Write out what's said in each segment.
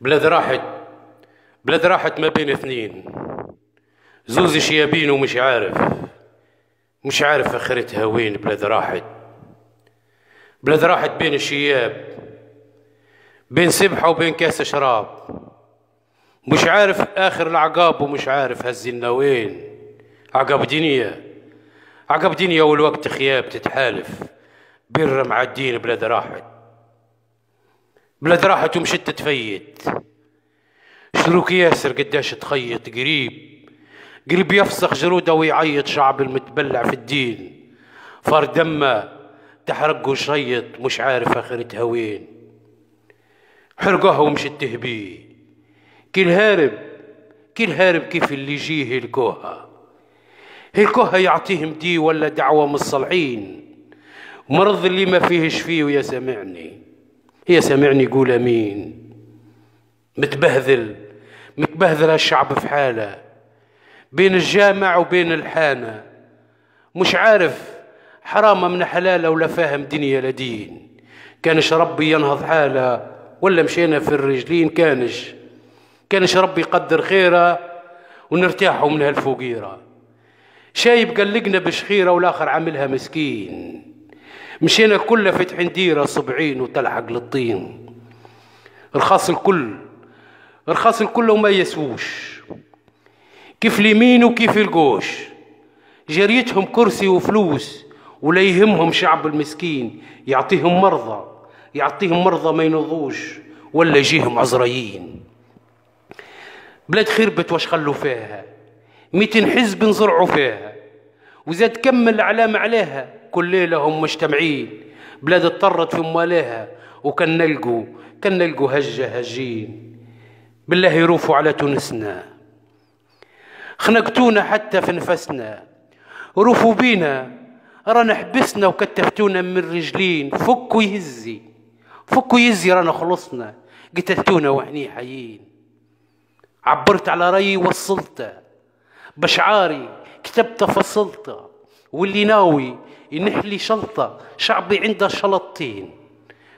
بلاد راحت بلاد راحت ما بين اثنين. زوز شيابين ومش عارف مش عارف آخرتها وين بلاد راحت. بلاد راحت بين الشياب بين سبحة وبين كاس شراب. مش عارف آخر العقاب ومش عارف هزلنا وين. عقب دنيا عقب دنيا والوقت خياب تتحالف. بر معدين بلاد راحت. بلاد راحت ومشت تفيت شروك ياسر قداش تخيط قريب. قلب يفسخ جرودة ويعيط شعب المتبلع في الدين. فار دمه تحرق وشيط مش عارف اخرتها وين حرقوها ومشت تهبيه كل هارب كل هارب كيف اللي يجيه يلقوها هلكوها يعطيهم دي ولا دعوة من الصالحين؟ مرض اللي ما فيهش فيه ويا سمعني يا سمعني قول أمين. متبهذل متبهذل الشعب في حالة. بين الجامع وبين الحانة. مش عارف حرامة من حلالة ولا فاهم دنيا لدين. كانش ربي ينهض حالة ولا مشينا في الرجلين كانش. كانش ربي يقدر خيرة ونرتاحوا من هالفوقيرة. شايب قلقنا بشخيرة والآخر عاملها مسكين. مشينا كلها فتح ديرة صبعين وتلحق للطين. رخاص الكل رخاص الكل وما يسووش كيف اليمين وكيف القوش؟ جريتهم كرسي وفلوس ولا يهمهم شعب المسكين. يعطيهم مرضى يعطيهم مرضى ما ينضوش ولا يجيهم عزريين بلاد خربت واش خلوا فيها؟ ميتين حزب نزرعوا فيها. وزاد كمل علامة عليها؟ كل ليلة هم مجتمعين. بلاد اضطرت في موالاها وكان نلقوا كان نلقوا هجة هجين. بالله يروفوا على تونسنا. خنقتونا حتى في نفسنا. روفوا بينا رانا حبسنا وكتفتونا من رجلين. فكوا يهزي فكوا يهزي رانا خلصنا. قتلتونا وحني حيين. عبرت على رأيي وصلته بشعاري كتبت فصلته واللي ناوي ينحلي شلطة شعبي عنده شلطين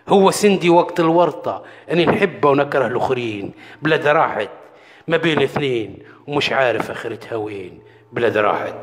هو سندي وقت الورطة أني نحبه ونكره الآخرين. بلاد راحت ما بين اثنين ومش عارف آخرتها وين. بلاد راحت.